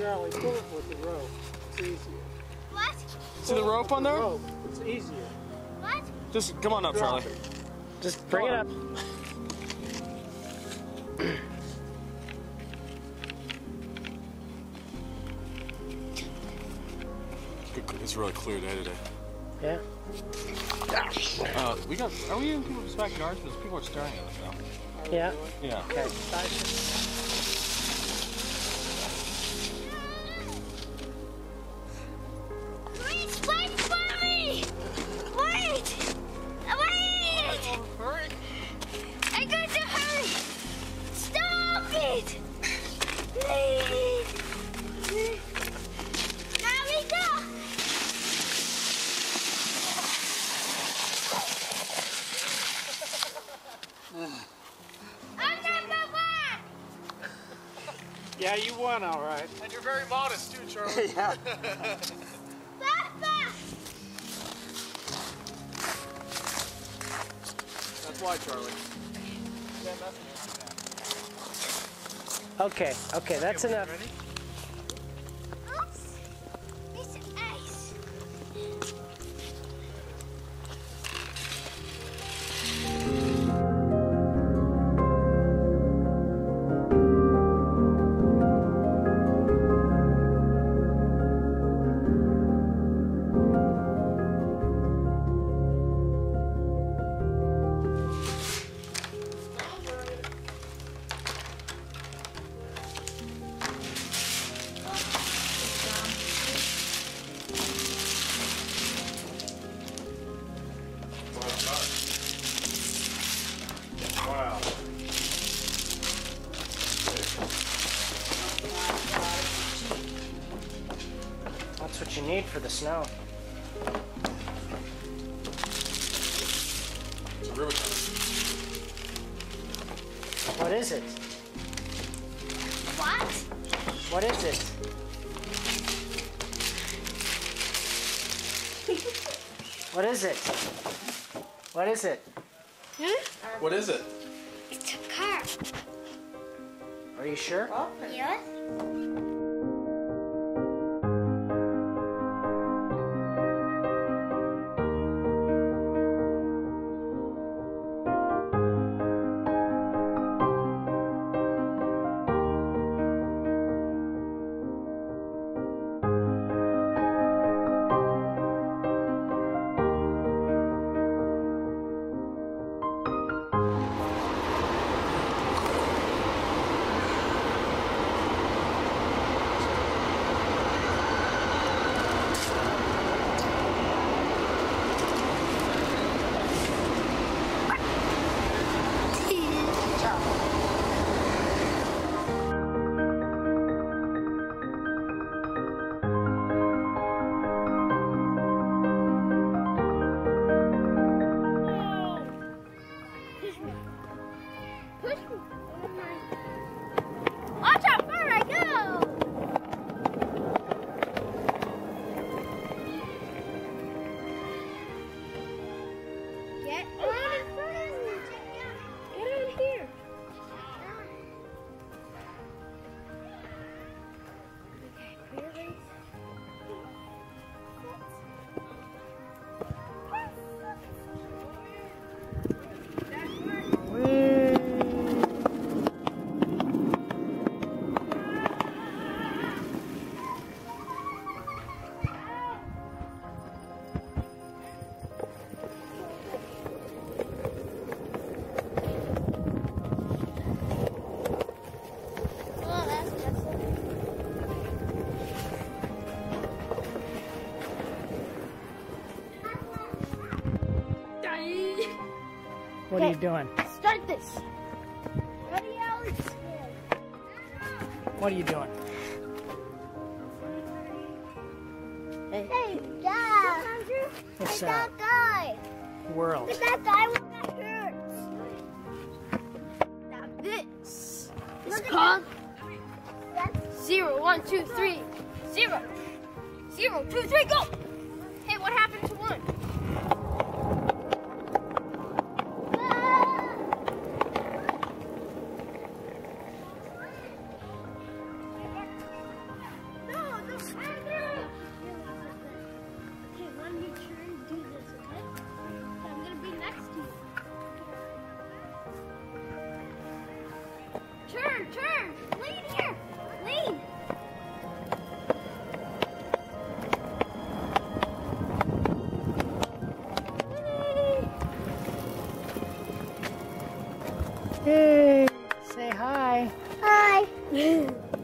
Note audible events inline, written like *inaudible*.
Charlie, pull it with the rope. It's easier. What? See the rope on there? Rope. It's easier. What? Just come on up, Drop Charlie. it. Just bring it up. It's really clear day today. Yeah. Uh, we got. Are we in people's backyards? Because people are staring at us now. Yeah. Yeah. Okay. Stop it! Please! Now we go! *laughs* I'm number one! Yeah, you won, all right. And you're very modest too, Charlie. *laughs* yeah. Papa! That's why, Charlie. Okay. Okay. That's enough. Oops! It's ice. You need for the snow. It's a Rubicon. What is it? What? What is it? *laughs* What is it? What is it? What is it? It's a car. Are you sure? Yes? Get What are you doing? Start this. Ready, Alex? What are you doing? Hey, Dad. What's Look that? at that guy. World. Look at that guy with that hurts. Now this is called zero, one, two, three, zero. Zero, two, three, go. Hey, what happened Hi. *laughs*